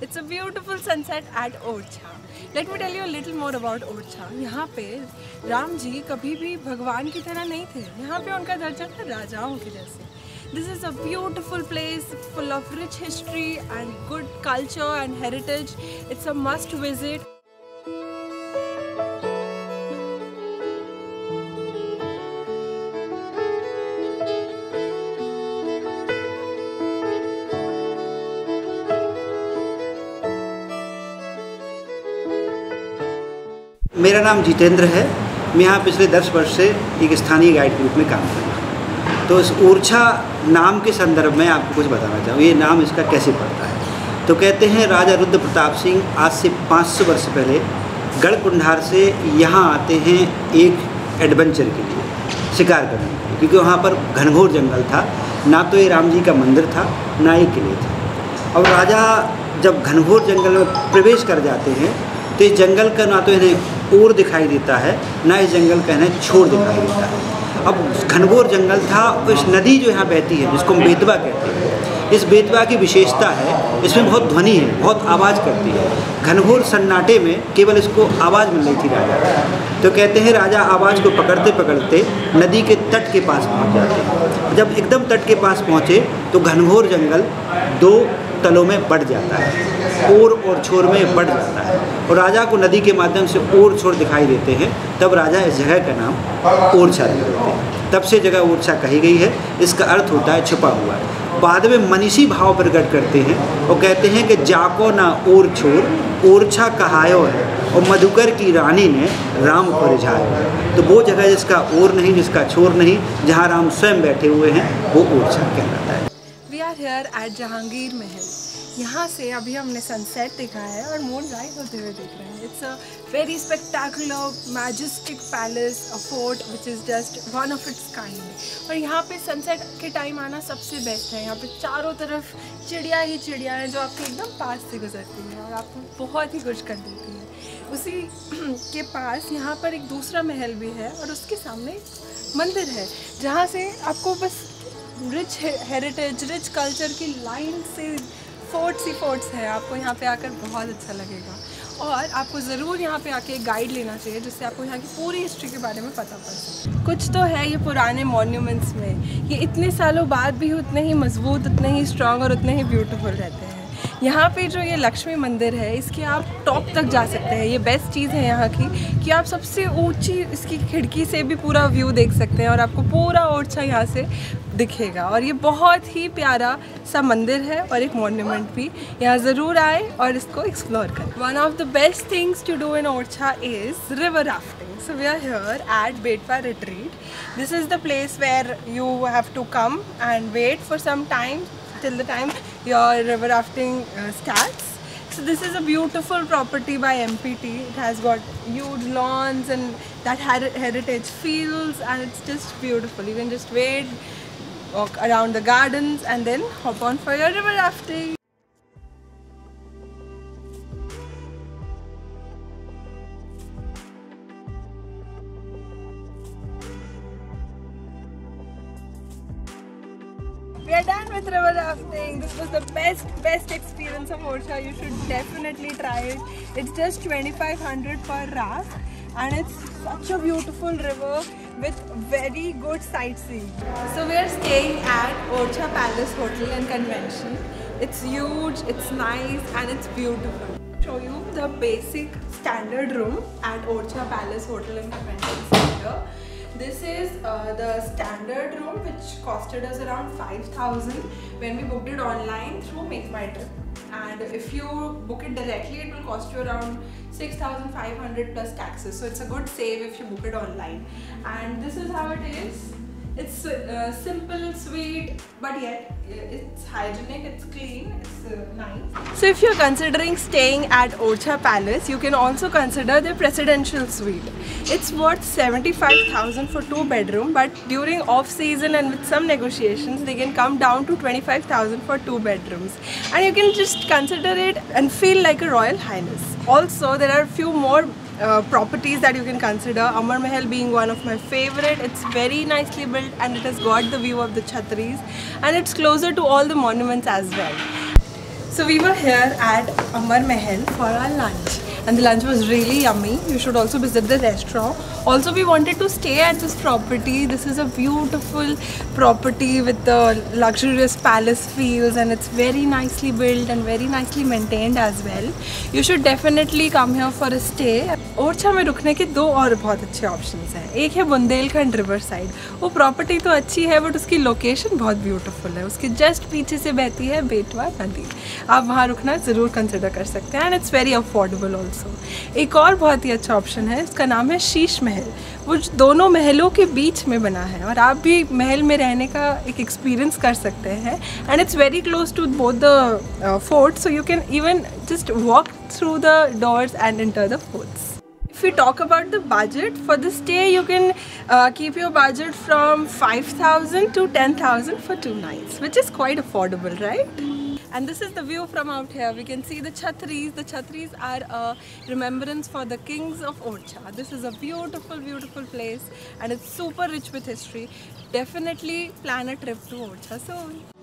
It's a beautiful sunset at Orcha. Let me tell you a little more about. यहाँ पे राम जी कभी भी भगवान की तरह नहीं थे यहाँ पे उनका दर्जा था राजाओं के जैसे This is a beautiful place full of rich history and good culture and heritage. It's a must visit. मेरा नाम जितेंद्र है। मैं यहाँ पिछले दस वर्ष से एक स्थानीय गाइड के रूप में काम कर रहा हूँ। तो इस ओरछा नाम के संदर्भ में आपको कुछ बताना चाहूँ। ये नाम इसका कैसे पड़ता है? तो कहते हैं राजा रुद्र प्रताप सिंह आज से 500 वर्ष पहले गढ़ कुंडार से यहाँ आते हैं एक एडवेंचर के लिए, शिकार करने के लिए। क्योंकि वहाँ पर घनघोर जंगल था। ना तो ये राम जी का मंदिर था, ना ही किले थे। और राजा जब घनघोर जंगल में प्रवेश कर जाते हैं तो इस जंगल का ना तो इन्हें ओर दिखाई देता है, ना इस जंगल का इन्हें छोड़ दिखाई देता है। अब घनघोर जंगल था इस नदी जो यहाँ बहती है, जिसको हम बेतवा कहते हैं, इस बेतवा की विशेषता है, इसमें बहुत ध्वनि है, बहुत आवाज़ करती है। घनघोर सन्नाटे में केवल इसको आवाज़ मिल रही थी राजा तो कहते हैं, राजा आवाज़ को पकड़ते पकड़ते नदी के तट के पास पहुँच जाते जब एकदम तट के पास पहुँचे तो घनघोर जंगल दो तलों में बढ़ जाता है। ओर और छोर में बढ़ जाता है। और राजा को नदी के माध्यम से ओर छोर दिखाई देते हैं। तब राजा इस जगह का नाम ओरछा दे देते हैं। तब से जगह ओरछा कही गई है। इसका अर्थ होता है छुपा हुआ। बाद में मनीषी भाव प्रकट करते हैं और कहते हैं कि जाको ना ओर छोर, ओरछा कहायो है। और मधुकर की रानी ने राम पर रिझाया तो वो जगह जिसका ओर नहीं, जिसका छोर नहीं, जहाँ राम स्वयं बैठे हुए हैं, वो ओरछा कहलाता है। We are here at Jahangir Mahal यहाँ से अभी हमने सनसेट देखा है और मून राइज होते हुए देख रहे हैं। It's a very spectacular majestic palace a fort which is just one of its kind और यहाँ पे सनसेट के टाइम आना सबसे बेस्ट है। यहाँ पे चारों तरफ़ चिड़िया ही चिड़िया हैं जो आपके एकदम पास से गुजरती हैं और आपको बहुत ही खुश कर देती हैं। उसी के पास यहाँ पर एक दूसरा महल भी है और उसके सामने मंदिर है, जहाँ से आपको बस रिच हेरिटेज रिच कल्चर की लाइन से फोर्ट्स ही फोर्ट्स है। आपको यहाँ पे आकर बहुत अच्छा लगेगा। और आपको ज़रूर यहाँ पे आके गाइड लेना चाहिए, जिससे आपको यहाँ की पूरी हिस्ट्री के बारे में पता पड़ सके। कुछ तो है ये पुराने मॉन्यूमेंट्स में। ये इतने सालों बाद भी उतने ही मज़बूत, उतने ही स्ट्रॉन्ग और उतने ही ब्यूटीफुल रहते हैं। यहाँ पे जो ये लक्ष्मी मंदिर है, इसके आप टॉप तक जा सकते हैं। ये बेस्ट चीज़ है यहाँ की कि आप सबसे ऊँची इसकी खिड़की से भी पूरा व्यू देख सकते हैं और आपको पूरा ओरछा यहाँ से दिखेगा। और ये बहुत ही प्यारा सा मंदिर है और एक मोन्यूमेंट भी। यहाँ ज़रूर आए और इसको एक्सप्लोर करें। One of the best things to do in Orchha is river rafting so we are here at Betwa retreat this is the place where you have to come and wait for some time till the time your river rafting start So this is a beautiful property by MPT. It has got huge lawns and that her heritage feels, and it's just beautiful. You can just wade walk around the gardens and then hop on for your river rafting. We are done with river rafting. This was the best, best experience of Orsha. You should definitely try it. It's just 2500 per raft and it's such a beautiful river with very good sightseeing. So we are staying at Orcha Palace Hotel and Convention. It's huge, it's nice and it's beautiful. Show you the basic standard room at Orcha Palace Hotel and Convention Center. This is uh, the standard room which costed us around 5000 when we booked it online through Make My Trip. And if you book it directly, it will cost you around 6500 plus taxes. So it's a good save if you book it online. And this is how it is. It's uh, simple, sweet, but yet it's hygienic, it's clean, it's uh, nice. So if you're considering staying at Orcha Palace, you can also consider the presidential suite. It's worth 75,000 for two bedroom, but during off season and with some negotiations, they can come down to 25,000 for two bedrooms. And you can just consider it and feel like a royal highness. Also, there are a few more uh, properties that you can consider. Amar Mahal being one of my favorite. It's very nicely built and it has got the view of the Chhatris and it's closer to all the monuments as well. So we were here at Amar Mahal for our lunch and the lunch was really yummy. You should also visit the restaurant. Also we wanted to stay at this property. This is a beautiful property with the luxurious palace feels and it's very nicely built and very nicely maintained as well. You should definitely come here for a stay. Orchha में रुकने के दो और बहुत अच्छे option हैं एक है बुंदेलखंड रिवर साइड वो प्रॉपर्टी तो अच्छी है बट उसकी लोकेशन बहुत ब्यूटीफुल है उसके जस्ट पीछे से बहती है बेटवा नदी आप वहाँ रुकना ज़रूर कंसिडर कर सकते हैं and it's very affordable also एक और बहुत ही अच्छा ऑप्शन है इसका नाम है शीश महल वो दोनों महलों के बीच में बना है और आप भी महल में रहने का एक एक्सपीरियंस कर सकते हैं and it's very close to both the fort so you can even just walk through the doors and enter the forts if we talk about the budget for the stay you can uh, keep your budget from 5000 to 10000 for two nights which is quite affordable right and this is the view from out here. We can see the chhatris the chhatris are a remembrance for the kings of orcha this is a beautiful beautiful place and it's super rich with history. Definitely plan a trip to orcha soon